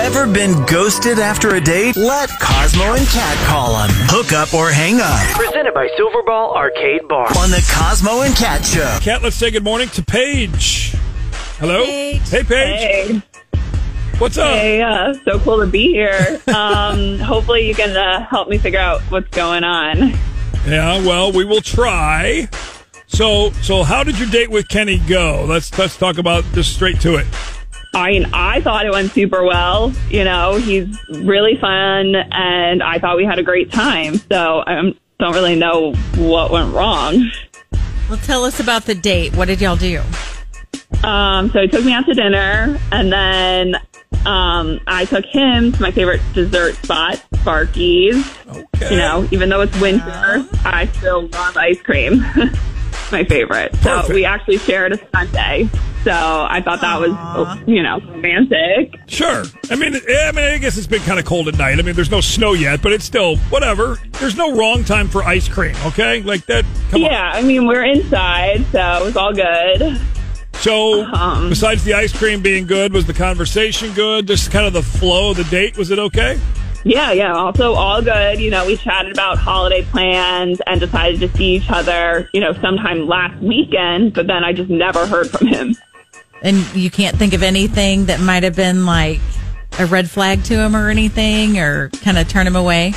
Ever been ghosted after a date? Let Cosmo and Cat call them. Hook up or hang up. Presented by Silverball Arcade Bar. On the Cosmo and Cat Show. Cat, let's say good morning to Paige. Hello? Paige. Hey, Paige. Hey, What's up? hey, uh, so cool to be here. Um, hopefully you can uh, help me figure out what's going on. Yeah, well, we will try. So, so how did your date with Kenny go? Let's let's talk about just straight to it. I mean, I thought it went super well. You know, he's really fun, and I thought we had a great time. So I don't really know what went wrong. Well, tell us about the date. What did y'all do? Um, so he took me out to dinner, and then um, I took him to my favorite dessert spot, Sparky's. Okay. You know, even though it's winter, I still love ice cream. my favorite. Perfect. So we actually shared a sundae. So I thought that was, you know, romantic. Sure. I mean, I mean, I guess it's been kind of cold at night. I mean, there's no snow yet, but it's still whatever. There's no wrong time for ice cream. Okay, like that. Come on. Yeah, I mean, we're inside, so it was all good. So, Um, besides the ice cream being good, was the conversation good? Just kind of the flow of the date. Was it okay? Yeah, yeah. Also, all good. You know, we chatted about holiday plans and decided to see each other, you know, sometime last weekend, but then I just never heard from him. And you can't think of anything that might have been like a red flag to him or anything, or kind of turn him away.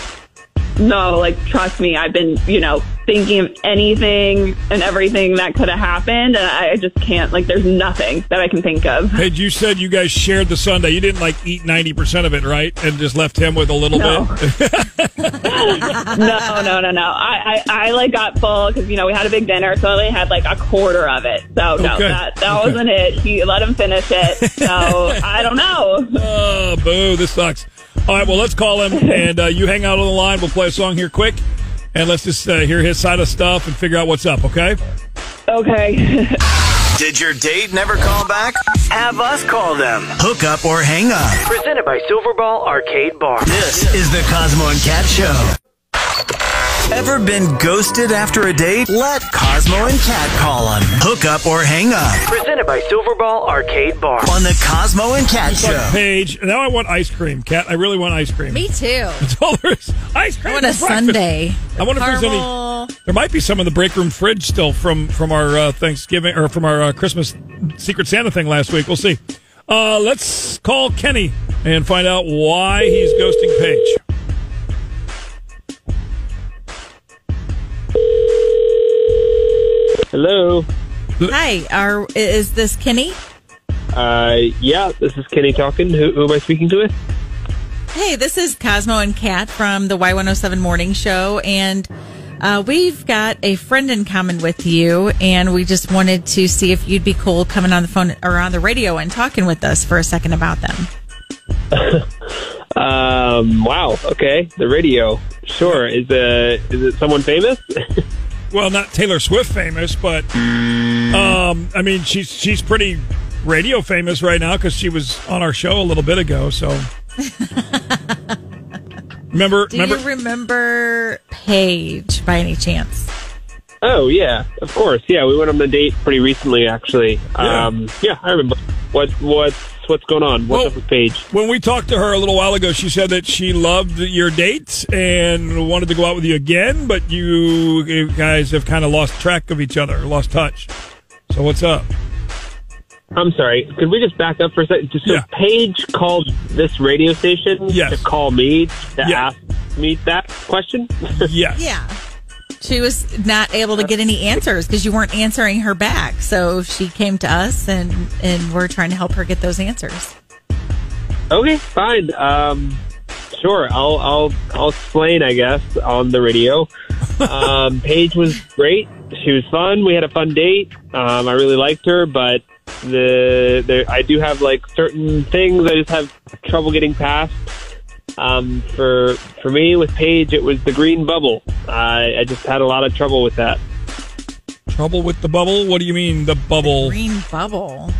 No, like, trust me, I've been, you know, thinking of anything and everything that could have happened, and I just can't, like, there's nothing that I can think of. Paige, you said you guys shared the sundae. You didn't like eat ninety percent of it, right? And just left him with a little No. bit. no, no, no, no. I, I, I like got full because you know we had a big dinner, so I only had like a quarter of it. So no, Okay. that that Okay. wasn't it. He let him finish it. So I don't know. Oh, boo! This sucks. All right, well, let's call him, and uh, you hang out on the line. We'll play a song here quick, and let's just uh, hear his side of stuff and figure out what's up. Okay? Okay. Did your date never call back? Have us call them. Hook up or hang up. Presented by Silverball Arcade Bar. This is the Cosmo and Cat Show. Ever been ghosted after a date? Let Cosmo and Cat call him. Hook up or hang up. Presented by Silverball Arcade Bar. On the Cosmo and Cat Fuck Show. Paige. Now I want ice cream, Cat. I really want ice cream. Me too. That's all there is. Ice cream. I want a for breakfast. sundae. I wonder if there's any. There might be some in the break room fridge still from from our uh, Thanksgiving or from our uh, Christmas Secret Santa thing last week. We'll see. Uh, let's call Kenny and find out why he's ghosting Paige. Hello. Hi, are is this Kenny? Uh, yeah, this is Kenny talking. Who, who am I speaking to? With? Hey, this is Cosmo and Cat from the Y107 Morning Show, and uh, we've got a friend in common with you, and we just wanted to see if you'd be cool coming on the phone or on the radio and talking with us for a second about them. Um, wow. Okay, the radio. Sure. Is uh, is it someone famous? Well, not Taylor Swift famous, but um, I mean she's she's pretty radio famous right now because she was on our show a little bit ago. So remember, Do remember, you remember Paige by any chance? oh yeah, of course. Yeah, we went on a date pretty recently, actually. Yeah. Um, yeah, I remember. What what's what's going on? What's Well- up with Paige? when we talked to her a little while ago, she said that she loved your dates and wanted to go out with you again, but you guys have kind of lost track of each other, lost touch. So what's up? I'm sorry. Could we just back up for a second? So Yeah. Paige called this radio station Yes. to call me to Yeah. ask me that question. Yes. Yeah. She was not able to get any answers because you weren't answering her back. So she came to us and, and we're trying to help her get those answers. Okay, fine. Um, sure. I'll I'll I'll explain. I guess on the radio. Um, Paige was great. She was fun. We had a fun date. Um, I really liked her, but the the I do have like certain things I just have trouble getting past. Um, for for me with Paige, it was the green bubble. I I just had a lot of trouble with that. Trouble with the bubble? What do you mean the bubble? Green bubble.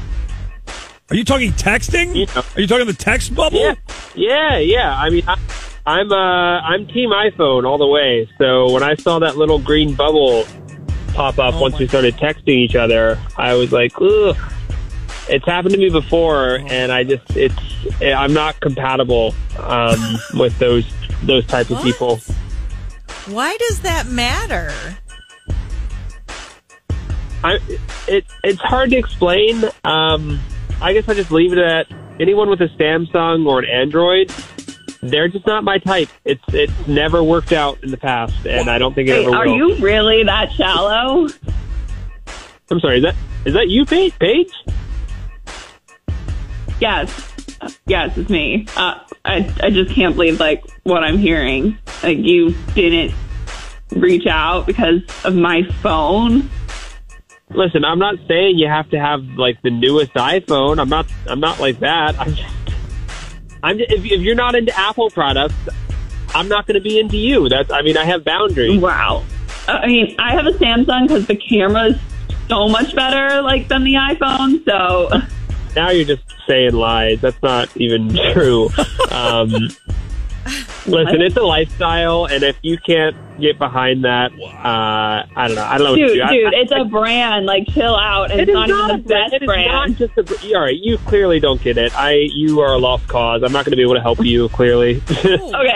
Are you talking texting? Yeah. Are you talking the text bubble? Yeah, yeah, yeah. I mean, I, I'm uh, I'm Team iPhone all the way. So when I saw that little green bubble pop up Oh once we started texting each other, I was like, ugh. It's happened to me before, and I just it's I'm not compatible um, with those those type of people. Why does that matter? I it it's hard to explain. Um, I guess I just leave it at anyone with a Samsung or an Android. They're just not my type. It's it's never worked out in the past, and I don't think it Wait, ever are you really that shallow? I'm sorry. Is that is that you, Paige? Paige? Yes. Yes, it's me. Uh, I I just can't believe like what I'm hearing. Like you didn't reach out because of my phone. Listen, I'm not saying you have to have like the newest iPhone. I'm not. I'm not like that. I'm just. I'm just, if, if you're not into Apple products, I'm not going to be into you. That's. I mean, I have boundaries. Wow. Uh, I mean, I have a Samsung because the camera's so much better like than the iPhone. So Now you're just saying lies. That's not even true. Um, listen, it's a lifestyle, and if you can't get behind that, uh, I don't know. I don't know. what to dude, do. Dude, I- it's a brand. Like chill out. It It's is not, not, even the brand. best It is brand. not just a. All right, you clearly don't get it. I, you are a lost cause. I'm not going to be able to help you. Clearly, Okay,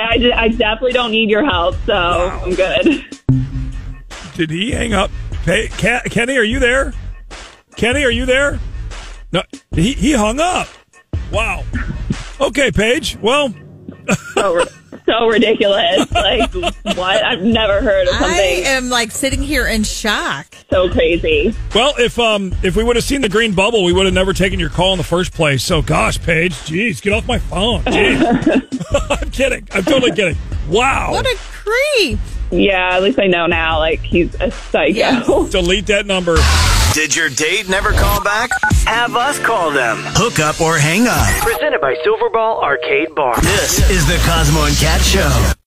I, de- I definitely don't need your help, so I'm good. Did he hang up? Hey, Kenny, are you there? Kenny, are you there? No, he he hung up. Wow. Okay, Paige. Well, so, so ridiculous. Like, what? I've never heard of something. I am like sitting here in shock. so crazy. well, if um if we would have seen the green bubble, we would have never taken your call in the first place. So, gosh, Paige, jeez, get off my phone. Jeez. I'm kidding. I'm totally kidding. Wow. What a creep. Yeah, at least I know now. Like, he's a psycho. Yes. Delete that number. Did your date never call back? Have us call them. Hook up or hang up. Presented by Silverball Arcade Bar. This is the Cosmo and Cat Show.